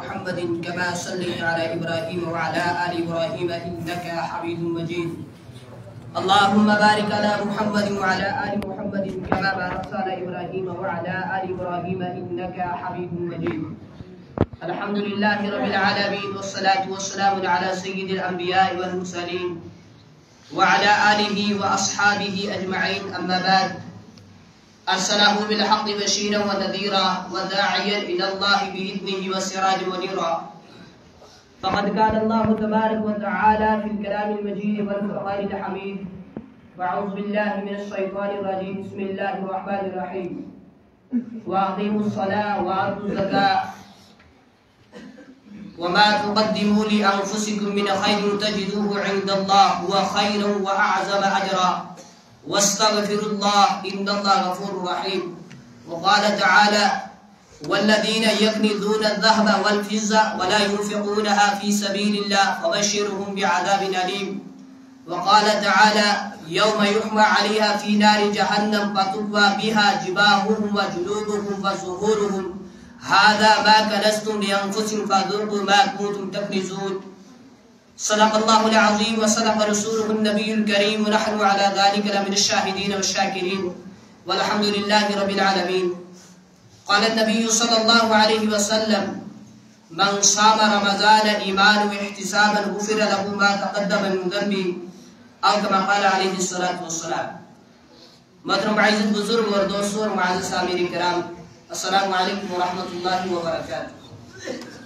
محمد كما صليت على إبراهيم وعلى آل إبراهيم إنك حميد مجيد. اللهم بارك على محمد وعلى آل محمد كما باركت على إبراهيم وعلى آل إبراهيم إنك حميد مجيد. الحمد لله رب العالمين والصلاة والسلام على سيد الأنبياء والمرسلين وعلى آله وأصحابه أجمعين. أما بعد أرسله بالحق بشيرا ونذيرا وداعيا إلى الله بإذنه وسراجا منيرا. فقد قال الله تبارك وتعالى في الكلام المجيد والفرقان الحميد. وأعوذ بالله من الشيطان الرجيم. بسم الله الرحمن الرحيم. وأقيموا الصلاة وآتوا الزكاة. وما تقدموا لأنفسكم من خير تجدوه عند الله. هو خيرا وأعظم أجرا. واستغفروا الله إن الله غفور رحيم. وقال تعالى والذين يكنزون الذهب والفضة ولا ينفقونها في سبيل الله فبشرهم بعذاب أليم. وقال تعالى يوم يحمى عليها في نار جهنم فتكوى بها جباههم وجنوبهم وظهورهم هذا ما كنزتم لأنفسكم فذوقوا ما كنتم تكنزون. صدق الله العظيم وصدق رسوله النبي الكريم ونحن على ذلك لمن الشاهدين والشاكرين والحمد لله رب العالمين قال النبي صلى الله عليه وسلم، من صام رمضان إيمانا واحتسابا غفر له ما تقدم من ذنبه أو كما قال عليه الصلاة والسلام. محترم عزت بزرگ اور دوستوں اور معزز سامعین کرام، السلام علیکم ورحمۃ اللہ وبرکاتہ.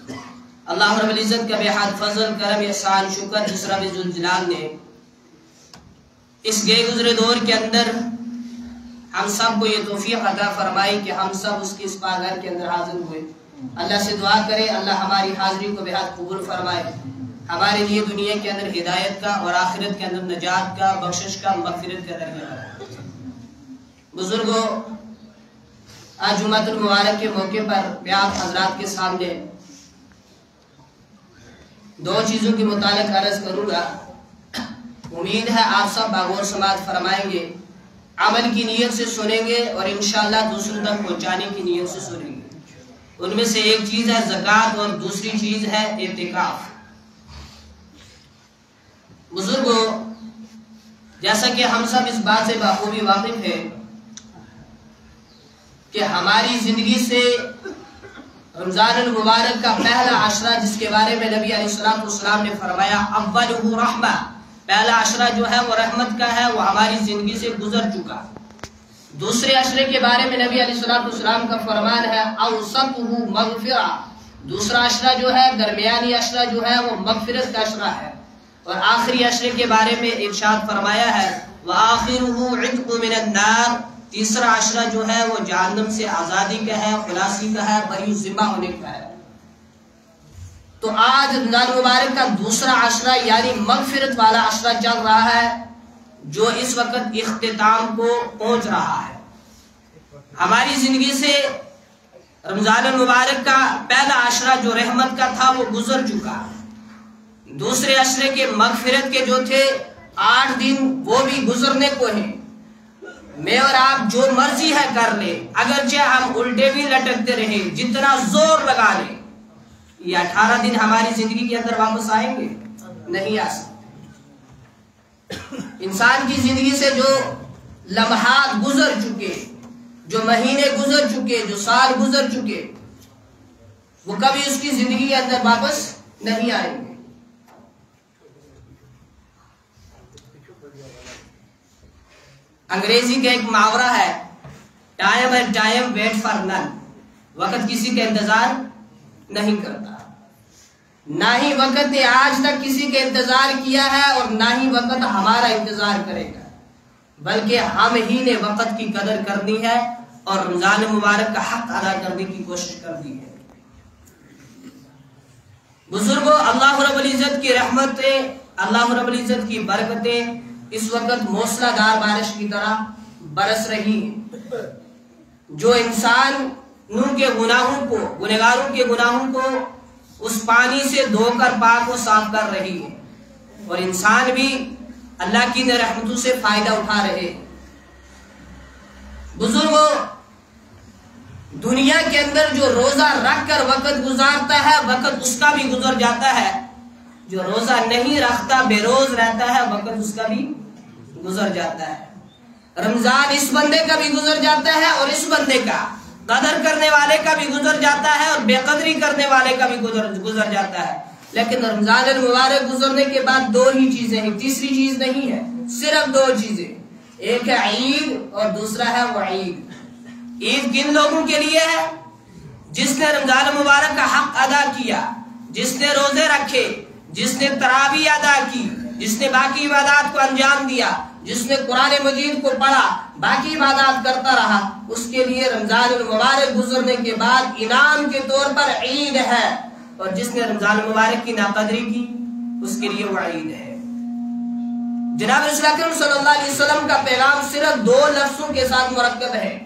اللہ رب العزت کا بے حد فضل، کرم، احسان، شکر جس رب ذوالجلال نے اس گئے گزرے دور کے اندر ہم سب کو یہ توفیق عطا فرمائی کہ ہم سب اس کی اس پاگھر کے اندر حاضر ہوئے۔ اللہ سے دعا کرے، اللہ ہماری حاضری کو بے حد قبول فرمائے۔ ہمارے لیے دنیا کے اندر ہدایت کا اور آخرت کے اندر نجات کا، بخشش کا، مغفرت کا ذریعہ بزرگوں آج جمعۃ المبارک کے موقع پر میں آپ حضرات کے سامنے دو چیزوں کے متعلق عرض کروں گا۔ امید ہے آپ سب باغور سماعت فرمائیں گے۔ عمل کی نیت سے سنیں گے اور انشاءاللہ دوسروں تک پہنچانے کی نیت سے سنیں گے۔ ان میں سے ایک چیز ہے زکوٰۃ اور دوسری چیز ہے اعتکاف۔ بزرگوں جیسا کہ ہم سب اس بات سے بخوبی واقف ہیں کہ ہماری زندگی سے رمضان المبارک کا پہلا عشرہ جس کے بارے میں نبی علیہ السلام نے فرمایا اول رحمہ. پہلا عشرہ جو ہے وہ رحمت کا ہے، وہ ہماری زندگی سے گزر چکا۔ دوسرے عشرے کے بارے میں نبی علیہ السلام کا فرمان ہے اوسط مغفرہ. دوسرا عشرہ جو ہے، درمیانی عشرہ جو ہے، وہ مغفرت کا عشرہ ہے۔ اور آخری عشرے کے بارے میں ارشاد فرمایا ہے وَآخِرُهُ عِتْقُ مِنَ النَّارِ. تیسرا عشرہ جو ہے وہ جہنم سے آزادی کا ہے، خلاصی کا ہے بری ذمہ ہونے کا ہے۔ تو آج رمضان مبارک کا دوسرا عشرہ یعنی مغفرت والا عشرہ چل رہا ہے، جو اس وقت اختتام کو پہنچ رہا ہے۔ ہماری زندگی سے رمضان المبارک کا پہلا عشرہ جو رحمت کا تھا، وہ گزر چکا۔ دوسرے عشرے کے مغفرت کے جو تھے، آٹھ دن وہ بھی گزرنے کو ہیں۔ میں اور آپ جو مرضی ہے کر لیں۔ اگرچہ ہم الٹے بھی لٹکتے رہے جتنا زور لگا لیں۔ یہ اٹھارہ دن ہماری زندگی کے اندر واپس آئیں گے؟ نہیں آ سکتے۔ انسان کی زندگی سے جو لمحات گزر چکے، جو مہینے گزر چکے، جو سال گزر چکے، وہ کبھی اس کی زندگی کے اندر واپس نہیں آئیں گے۔ انگریزی کا ایک محاورہ ہے time and tide wait for none وقت کسی کا انتظار نہیں کرتا۔ نہ ہی وقت نے آج تک کسی کا انتظار کیا ہے اور نہ ہی وقت ہمارا انتظار کرے گا۔ بلکہ ہم ہی نے وقت کی قدر کرنی ہے اور رمضان مبارک کا حق ادا کرنے کی کوشش کرنی ہے۔ بزرگوں اللہ رب العزت کی رحمتیں، اللہ رب العزت کی برکتیں اس وقت موسلا دار بارش کی طرح برس رہی ہیں۔ جو انسان ان کے گناہوں کو گنگاروں کے گناہوں کو اس پانی سے دھو کر پاک و صاف کر رہی ہے۔ اور انسان بھی اللہ کی رحمتوں سے فائدہ اٹھا رہے بزرگوں، دنیا کے اندر جو روزہ رکھ کر وقت گزارتا ہے، وقت اس کا بھی گزر جاتا ہے۔ جو روزہ نہیں رکھتا، بے روز رہتا ہے، وقت اس کا بھی گزر جاتا ہے۔ رمضان اس بندے کا بھی گزر جاتا ہے اور اس بندے کا۔ قدر کرنے والے کا بھی گزر جاتا ہے اور بے قدری کرنے والے کا بھی گزر گزر جاتا ہے۔ لیکن رمضان المبارک گزرنے کے بعد دو ہی چیزیں ہیں۔ تیسری چیز نہیں ہے، صرف دو چیزیں۔ ایک ہے عید اور دوسرا ہے وہ عید عید کن لوگوں کے لیے ہے؟ جس نے رمضان مبارک کا حق ادا کیا، جس نے روزے رکھے جس نے تراوی ادا کی، جس نے باقی عبادات کو انجام دیا، جس نے قرآن مجید کو پڑھا، باقی عبادات کرتا رہا، اس کے لیے رمضان المبارک گزرنے کے بعد انعام کے طور پر عید ہے۔ اور جس نے رمضان المبارک کی ناقدری کی، اس کے لیے وہ عید ہے۔ جناب رسول اکرم صلی اللہ علیہ وسلم کا پیغام صرف دو لفظوں کے ساتھ مرکب ہے۔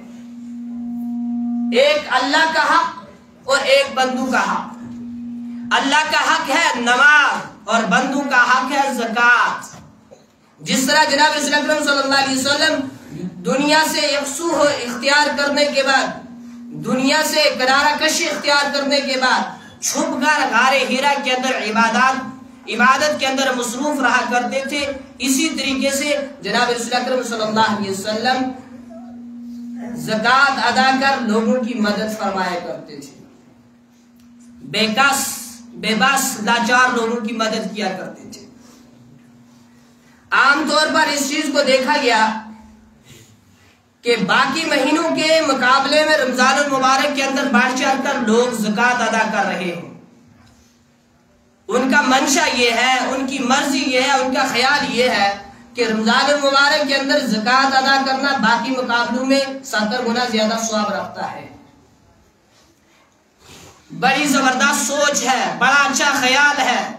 ایک اللہ کا حق اور ایک بندو کا حق۔ اللہ کا حق ہے نماز اور بندو کا حق ہے زکات جس طرح جناب اکرم صلی اللہ علیہ وسلم دنیا سے یکسو اختیار کرنے کے بعد، دنیا سے کنارہ کشی اختیار کرنے کے بعد، چھپ کر غار ہیرا کے اندر عبادات، عبادت کے اندر مصروف رہا کرتے تھے۔ اسی طریقے سے جناب رسول اکرم صلی اللہ علیہ وسلم زکات ادا کر لوگوں کی مدد فرمایا کرتے تھے۔ بے کس بے بس لاچار لوگوں کی مدد کیا کرتے تھے۔ عام طور پر اس چیز کو دیکھا گیا کہ باقی مہینوں کے مقابلے میں رمضان المبارک کے اندر بڑھ چڑھ کر لوگ زکات ادا کر رہے ہیں ان کا منشا یہ ہے، ان کی مرضی یہ ہے، ان کا خیال یہ ہے کہ رمضان المبارک کے اندر زکات ادا کرنا باقی مقابلوں میں ستر گنا زیادہ سواب رکھتا ہے۔ بڑی زبردست سوچ ہے، بڑا اچھا خیال ہے۔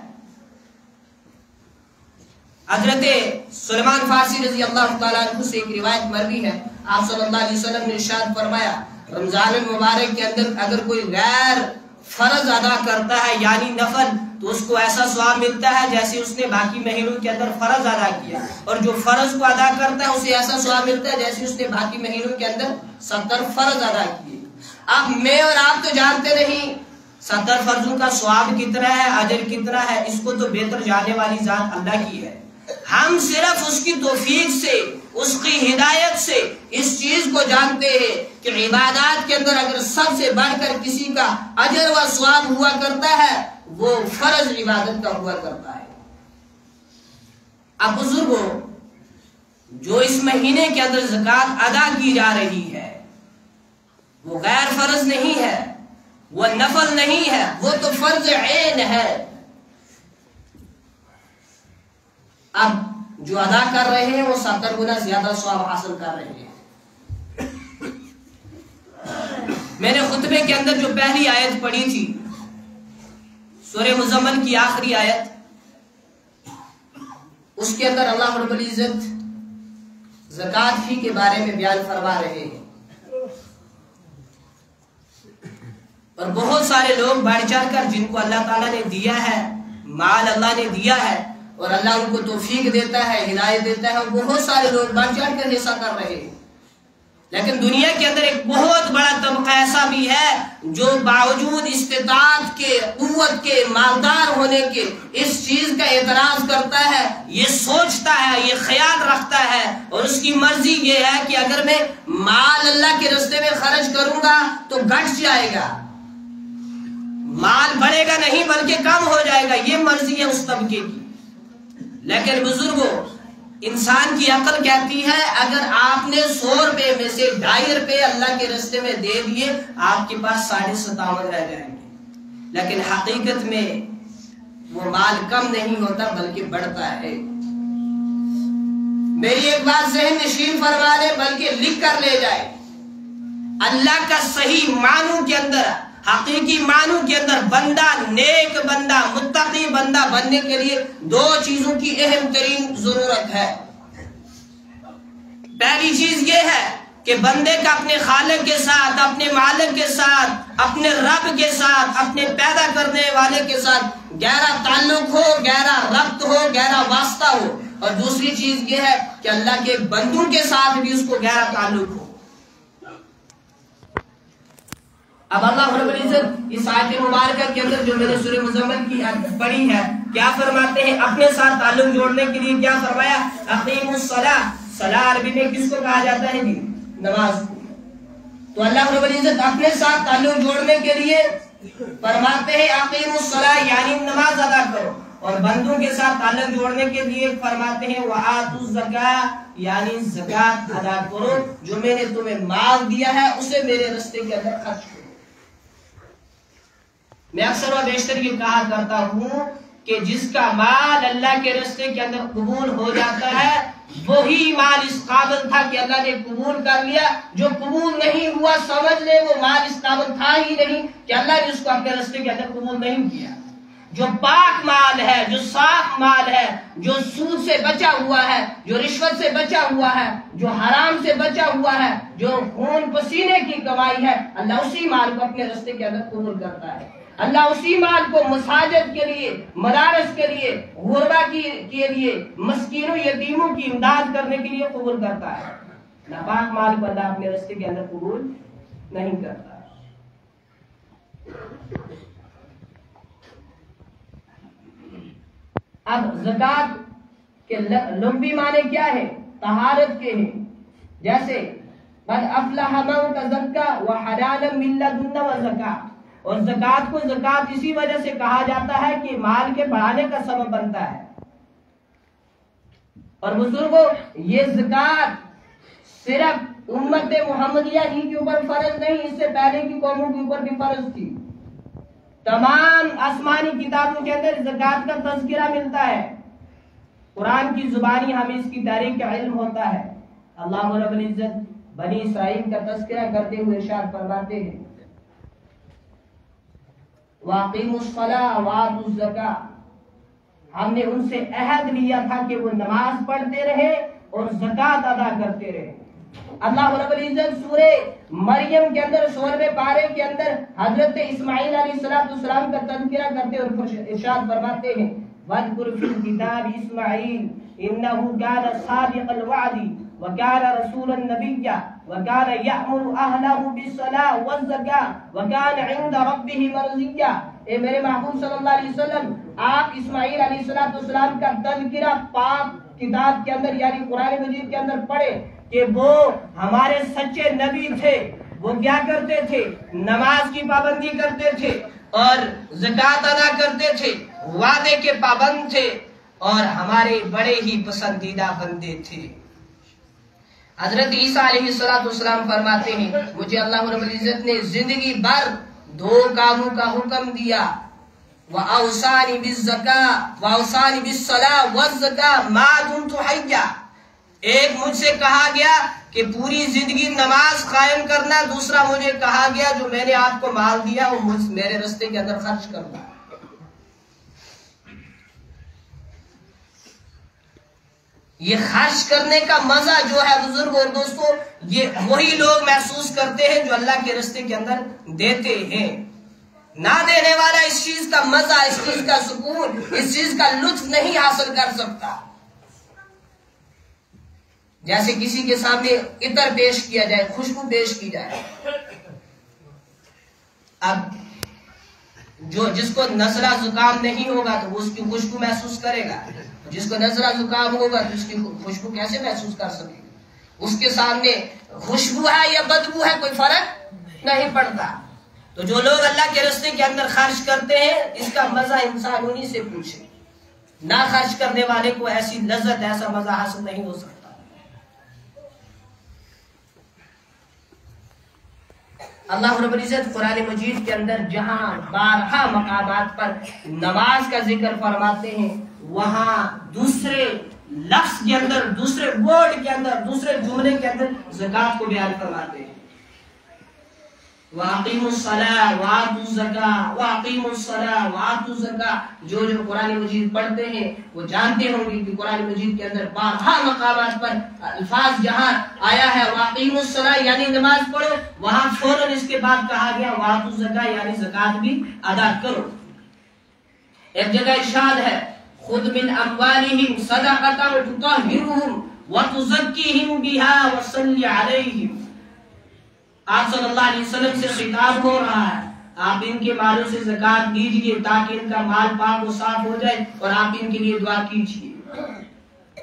حضرت سلمان فارسی رضی اللہ تعالیٰ عنہ سے ایک روایت مروی ہے۔ آپ صلی اللہ علیہ وسلم نے ارشاد فرمایا، رمضان المبارک کے اندر اگر کوئی غیر فرض ادا کرتا ہے یعنی نفل، تو اس کو ایسا سواب ملتا ہے جیسے اس نے باقی مہینوں کے اندر فرض ادا کیا۔ اور جو فرض کو ادا کرتا ہے، اسے ایسا سواب ملتا ہے جیسے اس نے باقی مہینوں کے اندر ستر فرض ادا کیے۔ اب میں اور آپ تو جانتے نہیں۔ ستر فرضوں کا سواب کتنا ہے، اجر کتنا ہے، اس کو تو بہتر جانے والی ذات اللہ کی ہے۔ ہم صرف اس کی توفیق سے، اس کی ہدایت سے اس چیز کو جانتے ہیں کہ عبادات کے اندر اگر سب سے بڑھ کر کسی کا اجر و سواب ہوا کرتا ہے، وہ فرض عبادت کا ہوا کرتا ہے۔ اب بزرگوں، جو اس مہینے کے اندر زکات ادا کی جا رہی ہے وہ غیر فرض نہیں ہے، وہ نفل نہیں ہے، وہ تو فرض عین ہے۔ اب جو ادا کر رہے ہیں، وہ ستر گنا زیادہ سواب حاصل کر رہے ہیں۔ میں نے خطبے کے اندر جو پہلی آیت پڑھی تھی، سورہ مزمل کی آخری آیت، اس کے اندر اللہ رب العزت زکات ہی کے بارے میں بیان فرما رہے ہیں۔ اور بہت سارے لوگ بڑھ چڑھ کر جن کو اللہ تعالیٰ نے دیا ہے، مال اللہ نے دیا ہے اور اللہ ان کو توفیق دیتا ہے، ہدایت دیتا ہے اور بہت سارے لوگ بڑھ چڑھ کر حصہ کر رہے ہیں۔ لیکن دنیا کے اندر ایک بہت بڑا طبقہ ایسا بھی ہے جو باوجود استطاعت کے، قوت کے، مالدار ہونے کے اس چیز کا اعتراض کرتا ہے، یہ سوچتا ہے، یہ خیال رکھتا ہے اور اس کی مرضی یہ ہے کہ اگر میں مال اللہ کے رستے میں خرچ کروں گا تو گھٹ جائے گا۔ مال بڑھے گا نہیں بلکہ کم ہو جائے گا، یہ مرضی ہے اس طبقے کی۔ لیکن بزرگوں انسان کی عقل کہتی ہے، اگر آپ نے سو روپے میں سے ڈھائی روپے اللہ کے رستے میں دے دیے، آپ کے پاس ساڑھے ستاون رہ جائیں گے۔ لیکن حقیقت میں وہ مال کم نہیں ہوتا، بلکہ بڑھتا ہے۔ میری ایک بات ذہن نشین فرما لے بلکہ لکھ کر لے جائے۔ اللہ کا صحیح معنوں کے اندر حقیقی معنوں کے اندر بندہ نیک بندہ، متقی بندہ بننے کے لیے دو چیزوں کی اہم ترین ضرورت ہے۔ پہلی چیز یہ ہے کہ بندے کا اپنے خالق کے ساتھ، اپنے مالک کے ساتھ، اپنے رب کے ساتھ، اپنے پیدا کرنے والے کے ساتھ گہرا تعلق ہو، گہرا ربط ہو، گہرا واسطہ ہو۔ اور دوسری چیز یہ ہے کہ اللہ کے بندوں کے ساتھ بھی اس کو گہرا تعلق ہو۔ اب اللہ رب العزت اس آیت مبارکہ کے اندر جو میں نے سورہ مزمل کی پڑھی ہے، کیا فرماتے ہیں؟ اپنے ساتھ تعلق جوڑنے کے لیے کیا فرمایا؟ اقیم الصلاۃ صلاح عربی میں کس کو کہا جاتا ہے جی؟ نماز تو اللہ رب العزت اپنے ساتھ تعلق جوڑنے کے لیے فرماتے ہیں اقیم الصلاۃ یعنی نماز ادا کرو۔ اور بندوں کے ساتھ تعلق جوڑنے کے لیے فرماتے ہیں وَآتُ الزَّكَاةِ یعنی زکات ادا کرو۔ جو میں نے تمہیں مال دیا ہے، اسے میرے رستے کے اندر خرچ کرو۔ میں اکثر و بیشتر یہ کہا کرتا ہوں کہ جس کا مال اللہ کے رستے کے اندر قبول ہو جاتا ہے، وہی مال اس قابل تھا کہ اللہ نے قبول کر لیا۔ جو قبول نہیں ہوا، سمجھ لے، وہ مال اس قابل تھا ہی نہیں کہ اللہ نے اس کو اپنے رستے کے اندر قبول نہیں کیا۔ جو پاک مال ہے، جو صاف مال ہے، جو سود سے بچا ہوا ہے، جو رشوت سے بچا ہوا ہے، جو حرام سے بچا ہوا ہے، جو خون پسینے کی کمائی ہے، اللہ اسی مال کو اپنے رستے کے اندر قبول کرتا ہے۔ اللہ اسی مال کو مساجد کے لیے، مدارس کے لیے غربا کے لیے، مسکینوں، یتیموں کی امداد کرنے کے لیے قبول کرتا ہے۔ ناپاک مال کو اللہ اپنے رستے کے اندر قبول نہیں کرتا۔ اب زکات کے لمبی معنی کیا ہے؟ طہارت کے ہیں۔ جیسے قد افلح من تزکا وحلال من لدن وزکات اور زکات کو زکات اسی وجہ سے کہا جاتا ہے کہ مال کے بڑھانے کا سبب بنتا ہے۔ اور بزرگوں یہ زکات صرف امت محمدیہ ہی کے اوپر فرض نہیں، اس سے پہلے کی قوموں کے اوپر بھی فرض تھی۔ تمام آسمانی کتابوں کے اندر زکات کا تذکرہ ملتا ہے۔ قرآن کی زبانی ہمیں اس کی تاریخ کا علم ہوتا ہے۔ اللہ رب العزت بنی اسرائیل کا تذکرہ کرتے ہوئے ارشاد فرماتے ہیں۔ واقیم الزکا ہم نے ان سے عہد لیا تھا کہ وہ نماز پڑھتے رہے اور زکات ادا کرتے رہے۔ اللہ رب العزت سورہ مریم کے اندر سورہ پارے کے اندر حضرت اسماعیل علیہ السلام کا تذکرہ کرتے اور ارشاد فرماتے ہیں۔ وَذْكُرْ فِي الْكِتَابِ إِسْمَعِيلِ إِنَّهُ كَانَ صَادِقَ الْوَعْدِ۔ وَكَانَ رَسُولًا نَبِيًّا وكان يأمر أهله بالصلاة والزكاة وكان عند ربه مرضيا اے میرے محبوب صلی اللہ علیہ وسلم، آپ اسماعیل علیہ السلام کا تذکرہ پاک کتاب کے اندر یعنی قرآن مجید کے اندر پڑھے کہ وہ ہمارے سچے نبی تھے، وہ کیا کرتے تھے؟ نماز کی پابندی کرتے تھے اور زکات ادا کرتے تھے، وعدے کے پابند تھے اور ہمارے بڑے ہی پسندیدہ بندے تھے۔ حضرت عیسیٰ علیہ السلام فرماتے ہیں، مجھے اللہ رب العزت نے زندگی بھر دو کاموں کا حکم دیا۔ وَأَوْسَانِ بِالزَّكَاءِ وَأَوْسَانِ بِالصَّلَاةِ وَالزَّكَاءِ مَا دُمْتُ حَيَّا۔ ایک مجھ سے کہا گیا کہ پوری زندگی نماز قائم کرنا، دوسرا مجھے کہا گیا جو میں نے آپ کو مال دیا، وہ میرے رستے کے اندر خرچ کرنا یہ خرچ کرنے کا مزہ جو ہے بزرگ اور دوستو، یہ وہی لوگ محسوس کرتے ہیں جو اللہ کے رستے کے اندر دیتے ہیں۔ نہ دینے والا اس چیز کا مزہ، اس چیز کا سکون، اس چیز کا لطف نہیں حاصل کر سکتا۔ جیسے کسی کے سامنے عطر پیش کیا جائے، خوشبو پیش کی جائے۔ اب جو، جس کو نزلہ زکام نہیں ہوگا تو وہ اس کی خوشبو محسوس کرے گا۔ جس کو نظرہ زکام ہوگا تو اس کی خوشبو کیسے محسوس کر سکے؟ اس کے سامنے خوشبو ہے یا بدبو ہے کوئی فرق نہیں پڑتا۔ تو جو لوگ اللہ کے رستے کے اندر خرچ کرتے ہیں، اس کا مزہ انسان انہی سے پوچھے۔ نہ خرچ کرنے والے کو ایسی لذت، ایسا مزہ حاصل نہیں ہو سکتا۔ اللہ رب العزت قرآن مجید کے اندر جہاں بارہا مقامات پر نماز کا ذکر فرماتے ہیں، وہاں دوسرے لفظ کے اندر، دوسرے ورڈ کے اندر، دوسرے جملے کے اندر زکات کو بیان فرماتے ہیں۔ واقیم الصلاة، وآتوا الزکاة واقیم الصلاة، وآتوا الزکاة جو جو قرآن مجید پڑھتے ہیں، وہ جانتے ہوں گے کہ قرآن مجید کے اندر بارہا مقامات پر الفاظ جہاں آیا ہے واقیم الصلاة یعنی نماز پڑھو۔ وہاں فوراً اس کے بعد کہا گیا، وآتوا الزکاة یعنی زکات بھی ادا کرو۔ ایک جگہ ارشاد ہے خود من اموالهم صدقه وتطهرهم وتزكيهم بها وصلي عليهم۔ آپ صلی اللہ علیہ وسلم سے خطاب ہو رہا ہے۔ آپ ان کے مالوں سے زکات دیجیے تاکہ ان کا مال پاک و صاف ہو جائے اور آپ ان کے لیے دعا کیجیے۔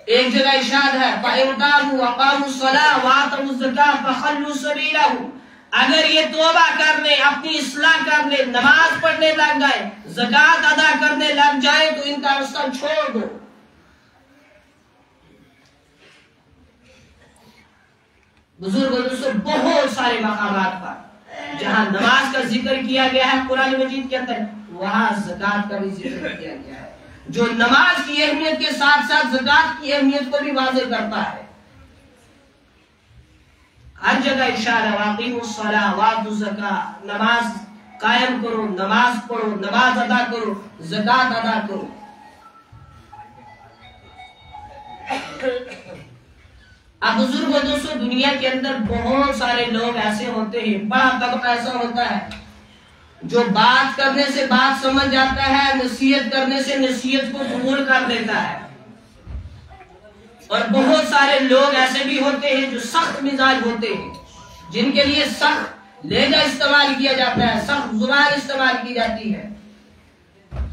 ایک جگہ ارشاد ہے، فَإِن تَابُوا وَقَامُوا الصَّلَاةَ وَآتَوُا الزَّكَاةَ فَخَلُّوا سَبِيلَهُمْ اگر یہ توبہ کرنے، اپنی اصلاح کرنے، نماز پڑھنے لگ گئے زکات ادا کرنے لگ جائے تو ان کا رستہ چھوڑ دو۔ بزرگ دوستوں بہت سارے مقامات پر۔ جہاں نماز کا ذکر کیا گیا ہے، قرآن مجید کے اندر، وہاں زکات کا بھی ذکر کیا گیا ہے۔ جو نماز کی اہمیت کے ساتھ ساتھ زکات کی اہمیت کو بھی واضح کرتا ہے۔ ہر جگہ اشارہ، واقعی الصلاح وعد الزکاة، نماز قائم کرو، نماز پڑھو، نماز ادا کرو زکات ادا کرو۔ اب بزرگ و دوستو دنیا کے اندر بہت سارے لوگ ایسے ہوتے ہیں، بڑا طبقہ ایسا ہوتا ہے، جو بات کرنے سے بات سمجھ جاتا ہے، نصیحت کرنے سے نصیحت کو قبول کر دیتا ہے۔ اور بہت سارے لوگ ایسے بھی ہوتے ہیں جو سخت مزاج ہوتے ہیں، جن کے لیے سخت لہجہ استعمال کیا جاتا ہے، سخت زبان استعمال کی جاتی ہے۔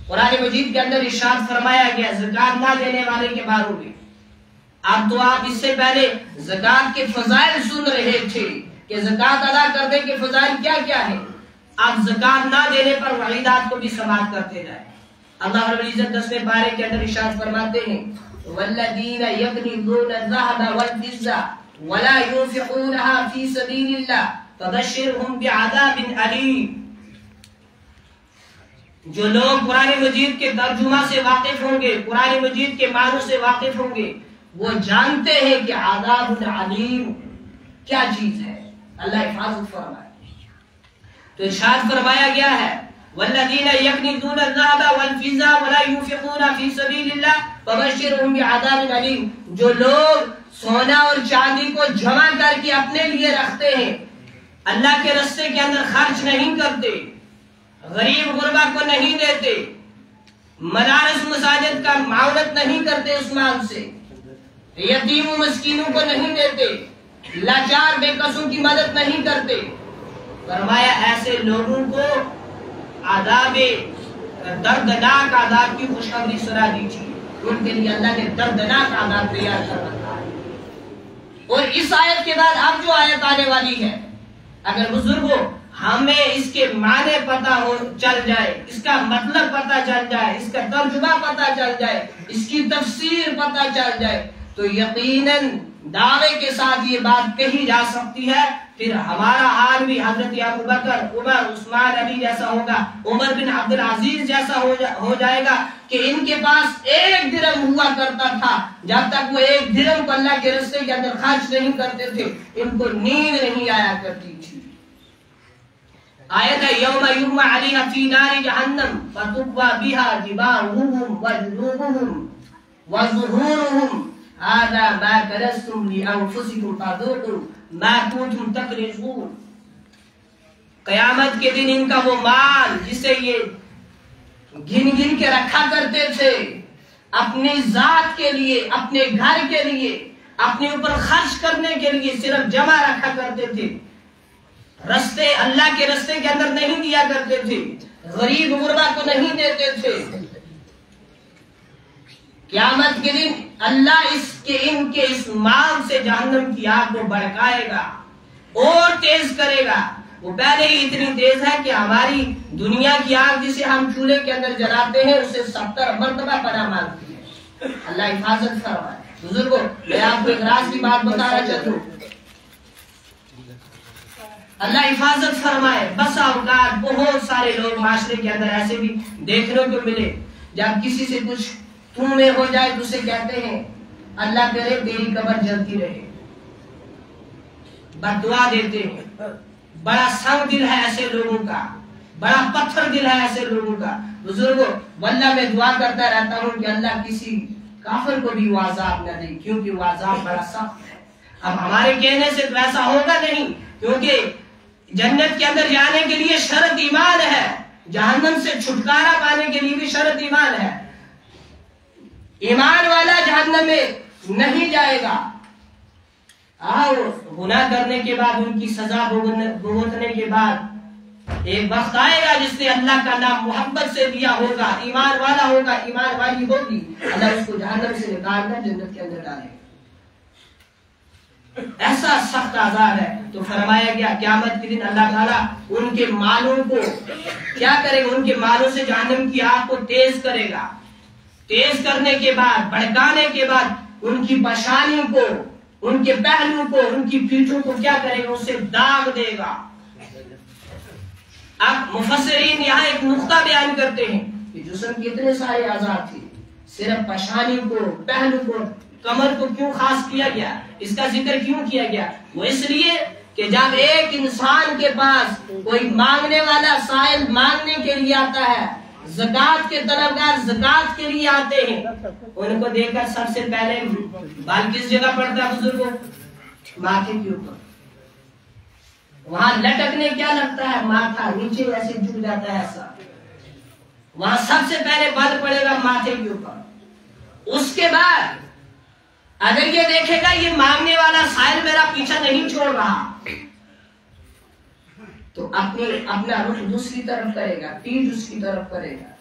قرآن مجید کے اندر ارشاد فرمایا گیا، زکات نہ دینے والے کے بارے میں اب تو آپ اس سے پہلے زکات کے فضائل سن رہے تھے کہ زکات ادا کرنے کے فضائل کیا کیا ہے آپ زکات نہ دینے پر وعیدات کو بھی سماعت کرتے جائیں اللہ رب العزت دسویں بارے کے اندر ارشاد فرماتے ہیں والذین یکنزون الذهب والفضة ولا ينفقونها في سبيل الله فبشرهم بعذاب علیم جو لوگ قرآن مجید کے ترجمہ سے واقف ہوں گے، قرآن مجید کے معنی سے واقف ہوں گے وہ جانتے ہیں کہ عذاب علیم کیا چیز ہے۔ اللہ حفاظت فرمائے۔ تو ارشاد فرمایا گیا ہے والذین یکنزون الذهب والفضة ولا ينفقون في سبيل الله فبشرهم بعذاب علیم جو لوگ سونا اور چاندی کو جمع کر کے اپنے لیے رکھتے ہیں، اللہ کے رستے کے اندر خرچ نہیں کرتے، غریب غربا کو نہیں دیتے، مدارس مساجد کا معاونت نہیں کرتے اس مال سے۔ یتیم و مسکینوں کو نہیں دیتے، لاچار بے قصوں کی مدد نہیں کرتے۔ فرمایا، ایسے لوگوں کو عذاب، دردناک عذاب کی خوشخبری سنا دیجیے ان کے لیے اللہ نے دردناک عذاب تیار کر رکھا ہے۔ اور اس آیت کے بعد اب جو آیت آنے والی ہے، اگر بزرگوں، ہمیں اس کے معنی پتا ہو چل جائے، اس کا مطلب پتا چل جائے، اس کا ترجمہ پتا چل جائے، اس کی تفسیر پتا چل جائے تو یقیناً دعوے کے ساتھ یہ بات کہی جا سکتی ہے پھر ہمارا حال بھی حضرت ابو بکر عمر عثمان علی جیسا ہوگا عمر بن عبد العزیز جیسا ہو, جا ہو جائے گا کہ ان کے پاس ایک درم ہوا کرتا تھا جب تک وہ ایک درم کو اللہ کے رستے کے اندر خرچ نہیں کرتے تھے ان کو نیند نہیں آیا کرتی تھی۔ آئے آیت یوم یوم علیہ فی نار جہنم فتقوى بها جباههم وجنوبهم وظهورهم هذا ما كنزتم لانفسكم فذوقوا ما كنتم تكنزون. قیامت کے دن ان کا وہ مال جسے یہ گن گن کے رکھا کرتے تھے، اپنی ذات کے لیے، اپنے گھر کے لیے، اپنے اوپر خرچ کرنے کے لیے صرف جمع رکھا کرتے تھے۔ رستے، اللہ کے رستے کے اندر نہیں دیا کرتے تھے۔ غریب غربا کو نہیں دیتے تھے۔ قیامت کے دن اللہ اس کے ان کے اس مال سے جہنم کی آگ کو بڑکائے گا اور تیز کرے گا۔ وہ پہلے ہی اتنی تیز ہے کہ ہماری دنیا کی آگ جسے ہم چولہے کے اندر جلاتے ہیں، اسے ستر مرتبہ پناہ مانگتی ہے۔ اللہ حفاظت فرمائے۔ بزرگوں میں آپ کو ایک راز کی بات بتا رہا چاہتا ہوں۔ اللہ حفاظت فرمائے۔ بس اوقات بہت سارے لوگ معاشرے کے اندر ایسے بھی دیکھنے کو ملے۔ جب کسی سے کچھ تم میں ہو جائے تو اسے کہتے ہیں، اللہ کرے تیری قبر جلتی رہے۔ بدعا دیتے ہیں۔ بڑا سنگ دل ہے ایسے لوگوں کا۔ بڑا پتھر دل ہے ایسے لوگوں کا۔ بزرگوں، واللہ میں دعا کرتا رہتا ہوں کہ اللہ کسی کافر کو بھی وہ عذاب نہ دے، کیونکہ وہ عذاب بڑا سخت ہے۔ اب ہمارے کہنے سے تو ایسا ہوگا نہیں، کیونکہ جنت کے اندر جانے کے لیے شرط ایمان ہے۔ جہنم سے چھٹکارا پانے کے لیے بھی شرط ایمان ہے۔ ایمان والا جہنم میں نہیں جائے گا۔ آؤ گناہ کرنے کے بعد، ان کی سزا بھگتنے کے بعد ایک وقت آئے گا جس نے اللہ کا نام محبت سے دیا ہوگا، ایمان والا ہوگا، ایمان والی ہوگی۔ اللہ اس کو جہنم سے نکال کر جنت کے اندر ڈالے۔ گا ایسا سخت عذاب ہے۔ تو فرمایا گیا، قیامت کے دن اللہ تعالیٰ ان کے مالوں کو کیا کرے گا؟ ان کے مالوں سے جہنم کی آگ کو تیز کرے گا۔ تیز کرنے کے بعد، بھڑکانے کے بعد ان کی پشانی کو، ان کے پہلو کو، ان کی پیٹھوں کو کیا کرے گا؟ اسے داغ دے گا۔ اب مفسرین یہاں ایک نقطہ بیان کرتے ہیں کہ جسم کے اتنے سارے آزاد تھے۔ صرف پشانی کو، پہلو کو، کمر کو کیوں خاص کیا گیا؟ اس کا ذکر کیوں کیا گیا؟ وہ اس لیے کہ جب ایک انسان کے پاس کوئی مانگنے والا سائل مانگنے کے لیے آتا ہے زکات کے طلبگار زکات کے لیے آتے ہیں۔ ان کو دیکھ کر سب سے پہلے بال کس جگہ پڑتا ہے بزرگوں؟ ماتھے کے اوپر۔ وہاں لٹکنے کیا لگتا ہے؟ ماتھا نیچے ایسے جھک جاتا ہے ایسا۔ وہاں سب سے پہلے بل پڑے گا ماتھے کے اوپر۔ اس کے بعد، اگر یہ دیکھے گا یہ مانگنے والا سائل میرا پیچھا نہیں چھوڑ رہا۔ تو اپنی اپنا رخ دوسری طرف کرے گا پیٹ اس کی طرف کرے گا۔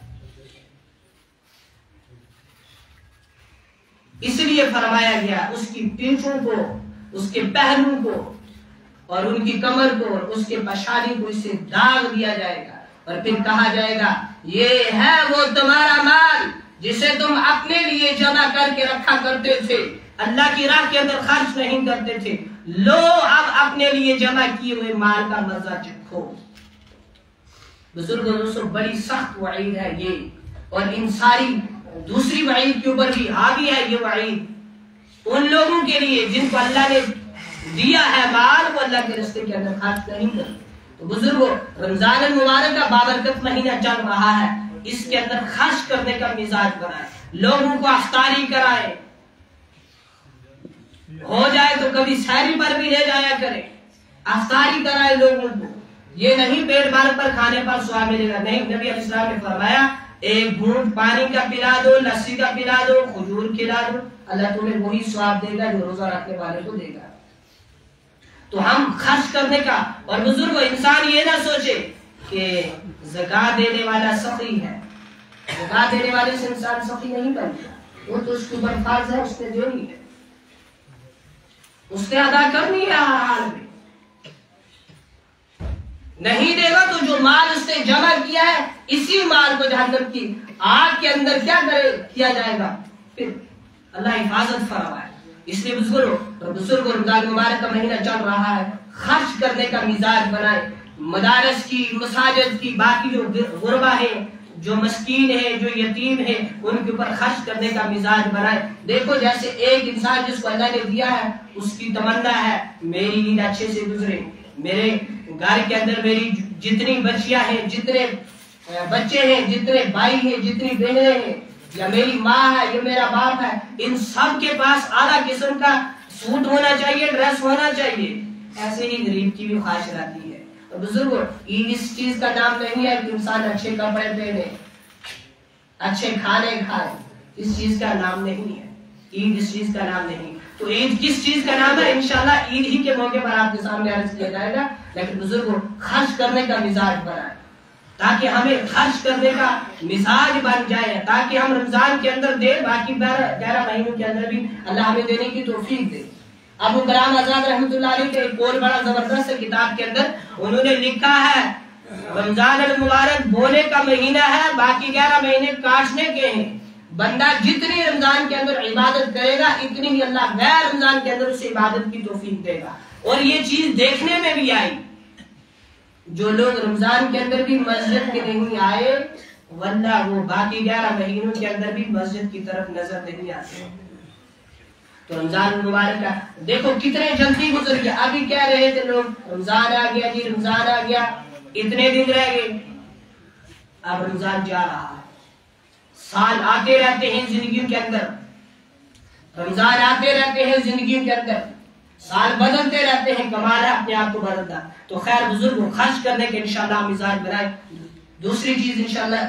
اس لیے فرمایا گیا، اس کی پیٹھوں کو، اس کے پہلو کو اور ان کی کمر کو اور اس کے پشاری کو اسے داغ دیا جائے گا۔ اور پھر کہا جائے گا، یہ ہے وہ تمہارا مال جسے تم اپنے لیے جمع کر کے رکھا کرتے تھے۔ اللہ کی راہ کے اندر خرچ نہیں کرتے تھے۔ لو اب اپنے لیے جمع کیے ہوئے مال کا مزہ چکھو بزرگ دوستوں، بڑی سخت وعید ہے یہ۔ اور ان ساری دوسری وعید کے اوپر بھی آگی ہے یہ وعید۔ ان لوگوں کے لیے جن کو اللہ نے دیا ہے مال، وہ اللہ کے رستے کے اندر خرچ نہیں کرتے تو بزرگوں، رمضان المبارک کا بابرکت مہینہ چل رہا ہے۔ اس کے اندر خرچ کرنے کا مزاج بنائے لوگوں کو افطاری کرائے۔ ہو جائے تو کبھی سیری پر بھی لے جایا کرے۔ افطاری کرائے لوگوں کو۔ یہ نہیں پیٹ بھر پر کھانے پر سوا ملے گا۔ نہیں، نبی علیہ السلام نے فرمایا، ایک گھونٹ پانی کا پلا دو، لسی کا پلا دو، کھجور کھلا دو۔ اللہ تمہیں وہی سواب دے گا جو روزہ رکھنے والے کو دے گا۔ تو ہم خرچ کرنے کا، اور بزرگ، انسان یہ نہ سوچے کہ زکات دینے والا سخی ہے۔ زکات دینے والے سے انسان سخی نہیں بنتا۔ وہ تو اس کے اوپر فرض ہے، اس نے دینی ہے۔ اس نے ادا کرنی ہے ہر حال میں۔ نہیں دے گا تو جو مال اس نے جمع کیا ہے، اسی مال کو جہنم کی آگ کے اندر کیا کرے کیا جائے گا؟ پھر اللہ حفاظت فرمائے۔ اس لیے بزرگ بزرگ رمضان مبارک کا مہینہ چل رہا ہے۔ خرچ کرنے کا مزاج بنائے۔ مدارس کی، مساجد کی باقی جو غربہ ہے، جو مسکین ہے، جو یتیم ہے، ان کے اوپر خرچ کرنے کا مزاج بنائے۔ دیکھو جیسے ایک انسان جس کو اللہ نے دیا ہے، اس کی تمنا ہے، میری عید اچھے سے گزرے۔ میرے گھر کے اندر میری جتنی بچیاں ہیں، جتنے بچے ہیں، جتنے بھائی ہیں، جتنی بہنیں ہیں، یا میری ماں ہے، یا میرا باپ ہے، ان سب کے پاس اعلیٰ قسم کا سوٹ ہونا چاہیے، ڈریس ہونا چاہیے۔ ایسے ہی غریب کی بھی خواہش رہتی ہے۔ بزرگ اس چیز کا نام نہیں ہے کہ انسان اچھے کپڑے پہنے، اچھے کھانے کھائے، اس چیز کا نام نہیں ہے۔ عید اس چیز کا نام نہیں۔ تو عید کس چیز کا نام ہے؟ انشاءاللہ عید ہی کے موقع پر آپ کے سامنے عرض کیا جائے گا، لیکن بزرگ خرچ کرنے کا مزاج بنائے تاکہ ہمیں خرچ کرنے کا مزاج بن جائے، تاکہ ہم رمضان کے اندر دے باقی گیارہ مہینوں کے اندر بھی اللہ ہمیں دینے کی توفیق دے۔ ابو کلام آزاد رحمت اللہ علیہ کے ایک اور بڑا زبردست کتاب کے اندر انہوں نے لکھا ہے، رمضان المبارک بونے کا مہینہ ہے، باقی گیارہ مہینے کاٹنے کے ہیں۔ بندہ جتنی رمضان کے اندر عبادت کرے گا، اتنی ہی اللہ غیر رمضان کے اندر اسے عبادت کی توفیق دے گا۔ اور یہ چیز دیکھنے میں بھی آئی۔ جو لوگ رمضان کے اندر بھی مسجد کے نہیں آئے ورنہ وہ باقی گیارہ مہینوں کے اندر بھی مسجد کی طرف نظر نہیں آتے۔ تو رمضان مبارک کا دیکھو کتنے جلدی گزر گیا۔ ابھی کہہ رہے تھے لوگ، رمضان آ گیا جی رمضان آ گیا۔ اتنے دن رہ گئے۔ اب رمضان جا رہا ہے۔ سال آتے رہتے ہیں زندگیوں کے اندر۔ رمضان آتے رہتے ہیں زندگیوں کے اندر۔ سال بدلتے رہتے ہیں، کمال ہے اپنے آپ کو بدلتا۔ تو خیر بزرگ خرچ کرنے کے انشاءاللہ مزاج بنائے دوسری چیز انشاءاللہ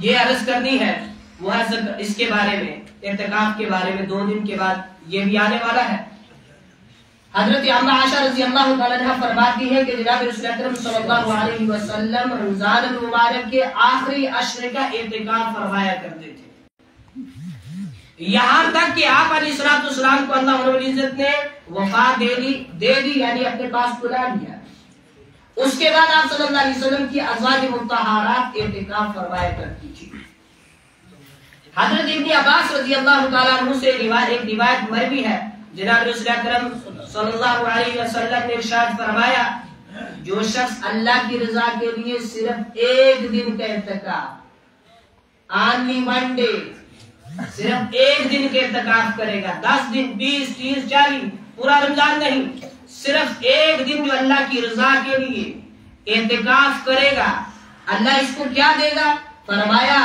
یہ عرض کرنی ہے، وہ اس کے بارے میں اعتقاف کے بارے میں، دو دن کے بعد یہ بھی آنے والا ہے۔ حضرت عمہ عائشہ رضی اللہ تعالیٰ عنہ فرماتی ہے کہ جناب رسول اکرم صلی اللہ علیہ وسلم رمضان المبارک کے آخری عشر کا اعتکاف فرمایا کرتے تھے۔ یہاں تک کہ آپ علیہ الصلوۃ والسلام کو اللہ رب العزت نے وفات دے دی دے دی یعنی اپنے پاس بلا لیا۔ اس کے بعد آپ صلی اللہ علیہ وسلم کی ازواج متطہرات اعتکاف فرمایا کرتی تھی حضرت ابن عباس رضی اللہ تعالیٰ عنہ سے ایک روایت مروی ہے۔ جناب رسول اکرم صلی اللہ علیہ وسلم نے ارشاد فرمایا، جو شخص اللہ کی رضا کے لیے صرف ایک دن کا اعتکاف آنلی ون ڈے، صرف ایک دن کے اعتکاف کرے گا، دس دن، بیس، تیس، چالیس، پورا رمضان نہیں، صرف ایک دن جو اللہ کی رضا کے لیے اعتکاف کرے گا، اللہ اس کو کیا دے گا؟ فرمایا،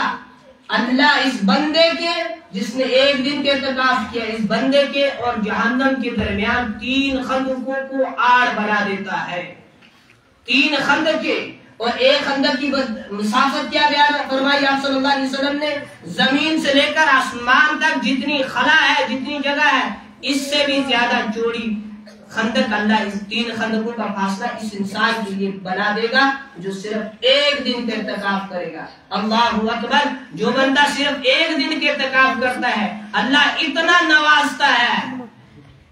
اللہ اس بندے کے جس نے ایک دن کے اعتکاف کیا، اس بندے کے اور جہنم کے درمیان تین خندقوں کو آڑ بنا دیتا ہے۔ تین خندق کے اور ایک خندق کی مسافت کیا بیان فرمائی آپ صلی اللہ علیہ وسلم نے؟ زمین سے لے کر آسمان تک جتنی خلا ہے، جتنی جگہ ہے، اس سے بھی زیادہ چوڑی خندق اللہ اس تین خندقوں کا فاصلہ اس انسان کے لیے بنا دے گا جو صرف ایک دن کے ارتکاب کرے گا۔ اللہ اکبر، جو بندہ صرف ایک دن کے ارتکاب کرتا ہے، اللہ اتنا نوازتا ہے۔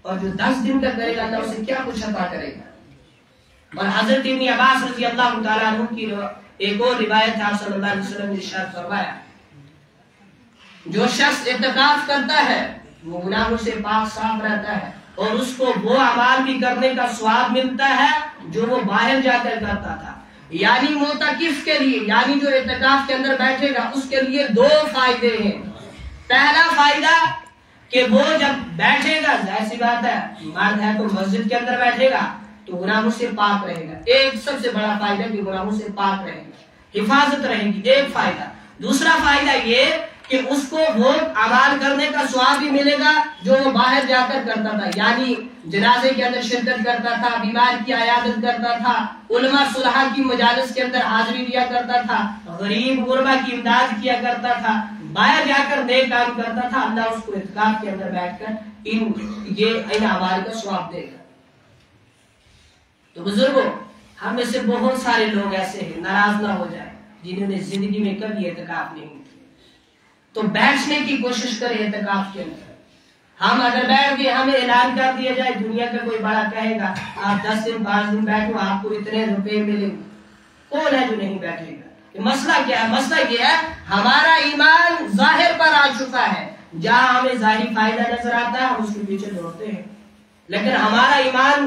اور جو دس دن کا کرے گا، اللہ اسے کیا کچھ عطا کرے گا؟ اور حضرت ابن عباس رضی اللہ تعالیٰ عنہ کی ایک اور روایت ہے صلی اللہ علیہ وسلم نے ارشاد فرمایا۔ جو شخص اعتکاف کرتا ہے، وہ گناہوں سے پاک صاف رہتا ہے۔ اور اس کو وہ عمال بھی کرنے کا سواب ملتا ہے جو وہ باہر جا کر کرتا تھا۔ یعنی موتقف کے لیے یعنی جو اعتکاف کے اندر بیٹھے گا، اس کے لیے دو فائدے ہیں۔ پہلا فائدہ کہ وہ جب بیٹھے گا، ظاہر سی بات ہے، مرد ہے تو مسجد کے اندر بیٹھے گا تو گناہوں سے پاک رہے گا۔ ایک سب سے بڑا فائدہ کہ گناہوں سے پاک رہے گا، حفاظت رہے گی، ایک فائدہ۔ دوسرا فائدہ یہ کہ اس کو وہ عمال کرنے کا سواب بھی ملے گا جو وہ باہر جا کر کرتا تھا یعنی جنازے کے اندر شرکت کرتا تھا، بیمار کی عیادت کرتا تھا، علماء صلحہ کی مجالس کے اندر حاضری دیا کرتا تھا، غریب غربہ کی امداد کیا کرتا تھا، باہر جا کر نیک کام کرتا تھا، اللہ اس کو اتقاف کے اندر بیٹھ کر ان یہ ان عمال کا سواب دے گا۔ تو بزرگوں ہم میں سے بہت سارے لوگ ایسے ہیں، ناراض نہ ہو جائے جنہوں نے زندگی میں کبھی اعتکاف نہیں تو بیٹھنے کی کوشش کریں اعتکاف کے اندر ہم اگر بیٹھ گئے، ہمیں اعلان کر دیا جائے، دنیا کا کوئی بڑا کہے گا، آپ دس دن، پانچ دن بیٹھو، آپ کو اتنے روپے ملیں گے۔ کون ہے جو نہیں بیٹھے گا؟ مسئلہ کیا ہے؟ مسئلہ یہ ہے، ہمارا ایمان ظاہر پر آ چکا ہے۔ جہاں ہمیں ظاہری فائدہ نظر آتا ہے، ہم اس کے پیچھے دوڑتے ہیں۔ لیکن ہمارا ایمان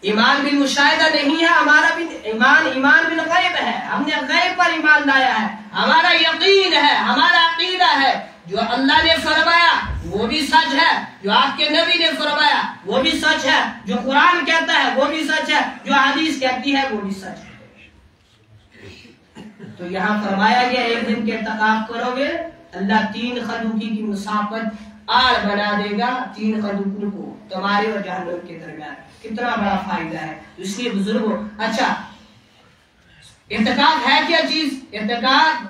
ایمان بھی مشاہدہ نہیں ہے، ہمارا بھی ایمان ایمان بھی غیب ہے۔ ہم نے غیب پر ایمان لایا ہے۔ ہمارا یقین ہے، ہمارا عقیدہ ہے۔ جو اللہ نے فرمایا، وہ بھی سچ ہے۔ جو آپ کے نبی نے فرمایا، وہ بھی سچ ہے۔ جو قرآن کہتا ہے، وہ بھی سچ ہے۔ جو حدیث کہتی ہے، وہ بھی سچ ہے۔ تو یہاں فرمایا گیا، ایک دن کے اتقاف کرو گے۔ اللہ تین خلوقی کی مسافت آڑ بنا دے گا، تین خلوقوں کو، تمہارے اور جہنم کے درمیان۔ کتنا بڑا فائدہ ہے؟ اس لیے بزرگوں اچھا انتقاد ہے کیا چیز؟ انتقاد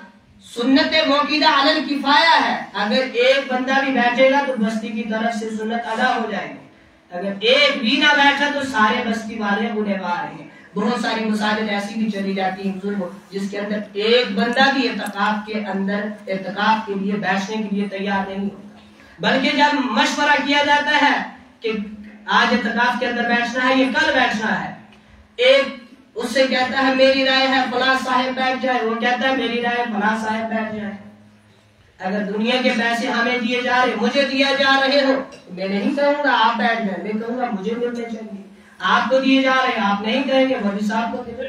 سنت موقع علن کفایا ہے۔ اگر ایک بندہ بھی بیٹھے گا تو بستی کی طرف سے سنت ادا ہو جائے گی۔ اگر ایک بھی نہ بیٹھا تو سارے بستی والے گنے بار ہیں۔ بہت ساری مساجد ایسی بھی چلی جاتی ہیں بزرگ جس کے اندر ایک بندہ بھی ارتقاب کے اندر ارتقاب کے لیے بیٹھنے کے لیے تیار نہیں ہوتا۔ بلکہ جب مشورہ کیا جاتا ہے کہ آج اعتکاف کے اندر بیٹھنا ہے، یہ کل بیٹھنا ہے۔ ایک اس سے کہتا ہے، میری رائے ہے فلاں صاحب بیٹھ جائے وہ کہتا ہے، میری رائے فلاں صاحب بیٹھ جائے اگر دنیا کے پیسے ہمیں دیے جا رہے، مجھے دیا جا رہے ہو، میں نہیں کہوں گا آپ بیٹھ جائیں، میں کہوں گا مجھے ملنے چاہیے۔ آپ کو دیے جا رہے ہیں، آپ نہیں کہیں گے مودی صاحب کو دے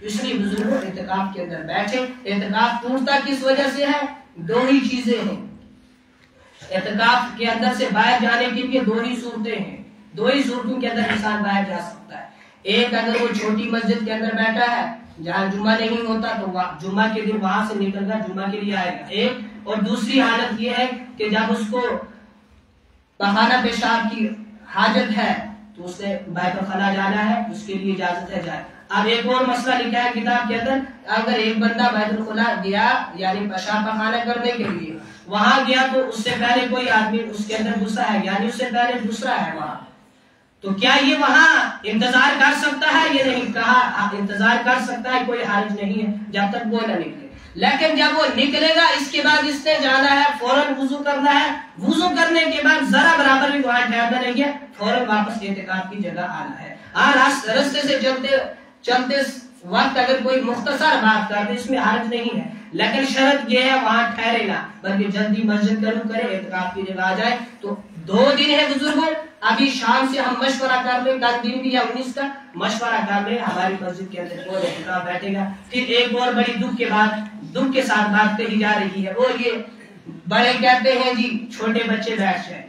اس لیے بزرگوں، اعتکاف کے اندر بیٹھے اعتکاف ٹوٹتا کس وجہ سے ہے؟ دو ہی چیزیں ہیں۔ اعتکاف کے اندر سے باہر جانے کے لیے دو ہی صورتیں ہیں۔ دو ہی صورتوں کے اندر انسان باہر جا سکتا ہے۔ ایک اگر وہ چھوٹی مسجد کے اندر بیٹھا ہے، جہاں جمعہ نہیں ہوتا، تو جمعہ کے دن وہاں سے نکل کر جمعہ کے لیے آئے گا۔ ایک، اور دوسری حالت یہ ہے کہ جب اس کو پخانہ پیشاب کی حاجت ہے، تو اس نے بیت الخلا جانا ہے، اس کے لیے اجازت ہے جائے۔ اب ایک اور مسئلہ لکھا ہے کتاب کے اندر، اگر ایک بندہ بیت الخلا گیا یعنی پیشاب پخانہ کرنے کے لیے وہاں گیا تو اس سے پہلے کوئی آدمی اس کے اندر گھسا ہے یعنی اس سے پہلے دوسرا ہے وہاں۔ تو کیا یہ وہاں انتظار کر سکتا ہے؟ یہ نہیں کہا، انتظار کر سکتا ہے، کوئی حارج نہیں ہے، جب تک وہ نہ نکلے۔ لیکن جب وہ نکلے گا، اس کے بعد اس نے جانا ہے، فوراً وضو کرنا ہے۔ وضو کرنے کے بعد ذرا برابر بھی وہاں ٹھہرنا نہیں ہے فوراً واپس اعتقاد کی جگہ آنا ہے۔ آج رستے سے چلتے چلتے وقت اگر کوئی مختصر بات کر دے، اس میں حرج نہیں ہے۔ لیکن شرط یہ ہے، وہاں ٹھہرے گا بلکہ جلدی مسجد کرو کرے اعتقاد کی جگہ آ جائے۔ تو دو دن ہے بزرگوں، ابھی شام سے ہم مشورہ کر لیں کل دن بھی ہے انیس کا مشورہ کر لیں۔ ہماری مسجد کے اندر کون اعتقاد بیٹھے گا۔ پھر ایک اور بڑی دکھ کے بعد، دکھ کے ساتھ بات کہی جا رہی ہے۔ وہ یہ بڑے کہتے ہیں جی چھوٹے بچے بیٹھ جائیں۔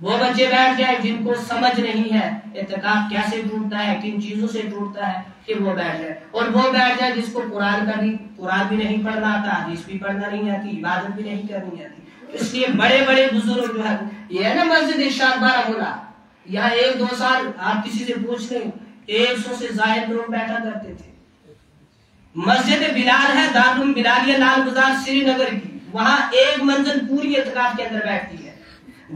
وہ بچے بیٹھ جائیں جن کو سمجھ نہیں ہے، اعتقاد کیسے ٹوٹتا ہے، کن چیزوں سے ٹوٹتا ہے۔ کہ وہ بیٹھ جائے۔ اور وہ بیٹھ جائے جس کو قرآن کا بھی قرآن بھی نہیں پڑھنا آتا حدیث بھی پڑھنا نہیں آتی، عبادت بھی نہیں کرنی آتی۔ اس لیے بڑے بڑے بزرگ جو ہے یہ ہے نا مسجد ارشاد بارہ بولا یہاں ایک دو سال آپ کسی سے پوچھ لیں، ایک سو سے زائد لوگ بیٹھا کرتے تھے۔ مسجد بلال ہے، دارالعلوم بلالیہ لال گزار سری نگر کی۔ وہاں ایک منزل پوری اعتکاف کے اندر بیٹھتی ہے۔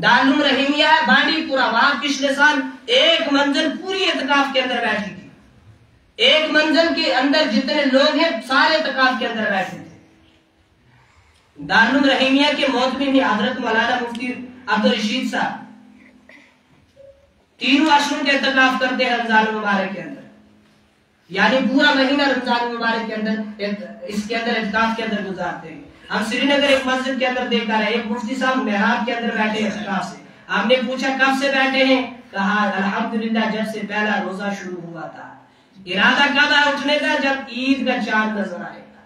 دارالعلوم رحیمیہ ہے بانڈی پورا وہاں پچھلے سال ایک منزل پوری اعتکاف کے اندر بیٹھی۔ ایک منزل کے اندر جتنے لوگ ہیں، سارے اعتکاف کے اندر بیٹھے تھے۔ دارالعلوم رحیمیہ کے موت میں حضرت مولانا مفتی عبد الرشید صاحب تینوں اشروں کے اعتکاف کرتے ہیں رمضان مبارک کے اندر۔ یعنی پورا مہینہ رمضان مبارک کے اندر اس کے اندر اعتکاف کے اندر گزارتے ہیں۔ ہم سری نگر ایک مسجد کے اندر دیکھ رہے ایک مفتی صاحب محراب کے اندر بیٹھے ہیں اعتکاف سے۔ ہم نے پوچھا کب سے بیٹھے ہیں؟ کہا، الحمدللہ، جب سے پہلا روزہ شروع ہوا تھا۔ ارادہ کب ہے اٹھنے کا جب عید کا چاند نظر آئے گا۔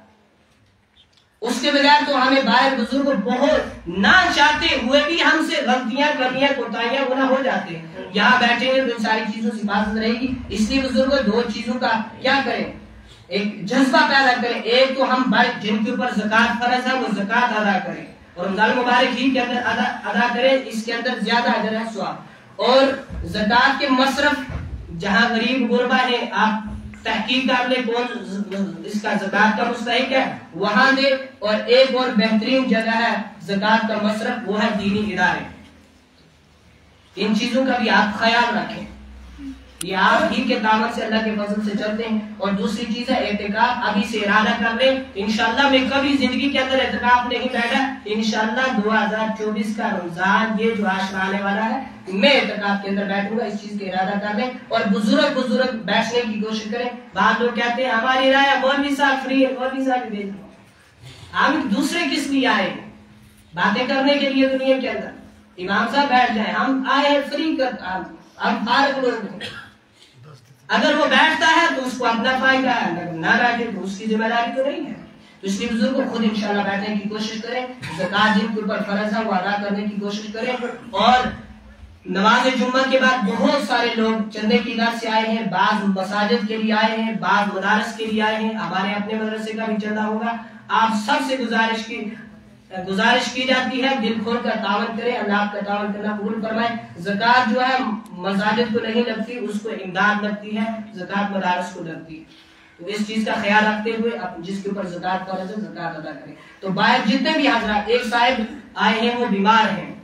اس کے بغیر تو ہمیں باہر بزرگ بہت نہ چاہتے ہوئے بھی ہم سے غلطیاں کمیاں کوتاہیاں گناہ ہو جاتے ہیں۔ یہاں بیٹھیں گے تو ان ساری چیزوں سے حفاظت رہے گی۔ اس لیے بزرگ دو چیزوں کا کیا کریں؟ ایک جذبہ پیدا کریں۔ ایک تو ہم جن کے اوپر زکات فرض ہے وہ زکات ادا کریں۔ اور رمضان مبارک ہی کے اندر ادا, ادا کریں اس کے اندر زیادہ اجر ہے سواب اور زکات کے مصرف جہاں غریب غربہ ہے، آپ تحقیق کر لے کون اس کا زکات کا مستحق ہے؟ وہاں دے اور ایک اور بہترین جگہ ہے زکات کا مصرف، وہ ہے دینی ادارے۔ ان چیزوں کا بھی آپ خیال رکھیں۔ یہ آپ ہی کے دعوت سے اللہ کے فضل سے چلتے ہیں۔ اور دوسری چیز ہے اعتقاب ابھی سے ارادہ کر لیں انشاءاللہ میں کبھی زندگی کے اندر اعتقاب نہیں بیٹھا۔ انشاءاللہ دو ہزار چوبیس کا رمضان یہ جو آج آنے والا ہے، میں اعتقاب کے اندر بیٹھوں گا، اس چیز کا ارادہ کر لیں اور بزرگ بزرگ بیٹھنے کی کوشش کریں۔ بعض لوگ کہتے ہیں، ہماری رائے مولوی صاحب فری ہے مولوی صاحب بھی ہم دوسرے کس لیے آئے ہیں؟ باتیں کرنے کے لیے دنیا کے اندر۔ امام صاحب بیٹھ جائیں۔ ہم آئے فری کر ہم فارغ لوگ ہیں۔ اگر وہ بیٹھتا ہے تو اس کو اپنا فائدہ ہے، اگر نہ بیٹھے تو اس کی ذمہ داری تو نہیں ہے۔ تو اس لیے بزرگ کو خود انشاءاللہ بیٹھنے کی کوشش کریں، زکات جن کے اوپر فرض ہے وہ ادا کرنے کی کوشش کریں۔ اور نماز جمعہ کے بعد بہت سارے لوگ چندے کی در سے آئے ہیں، بعض مساجد کے لیے آئے ہیں، بعض مدارس کے لیے آئے ہیں۔ ہمارے اپنے مدرسے کا بھی چندہ ہوگا۔ آپ سب سے گزارش کی گزارش کی جاتی ہے، دل کھول کر تعاون کریں، اللہ آپ کا تعاون کرنا قبول فرمائے زکات جو ہے، مساجد کو نہیں لگتی، اس کو امداد لگتی ہے زکات مدارس کو لگتی ہے۔ تو اس چیز کا خیال رکھتے ہوئے جس کے اوپر زکات کا رضا زکات ادا کریں۔ تو باہر جتنے بھی حضرات، ایک صاحب آئے ہیں، وہ بیمار ہیں۔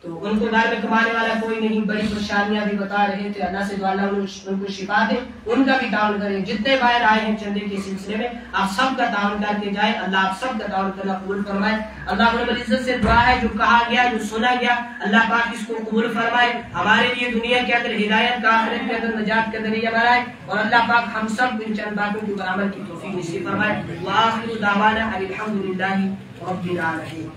تو ان کو گھر میں کمانے والا کوئی نہیں، بڑی پریشانیاں بھی بتا رہے تھے۔ اللہ سے دعا ان کو شفا دے۔ ان کا بھی تعاون کریں۔ جتنے باہر آئے ہیں چندے کے سلسلے میں، آپ سب کا تعاون کر کے جائیں۔ اللہ آپ سب کا تعاون کرنا قبول فرمائے۔ اللہ رب العزت سے دعا ہے، جو کہا گیا، جو سنا گیا، اللہ پاک اس کو قبول فرمائے۔ ہمارے لیے دنیا کے اندر ہدایت کا، آخرت کے اندر نجات کا ذریعہ بنائے۔ اور اللہ پاک ہم سب ان چند باتوں کی برابر کی توفیق نصیب فرمائے۔ وآخر دعوانا الحمدللہ رب العالمین۔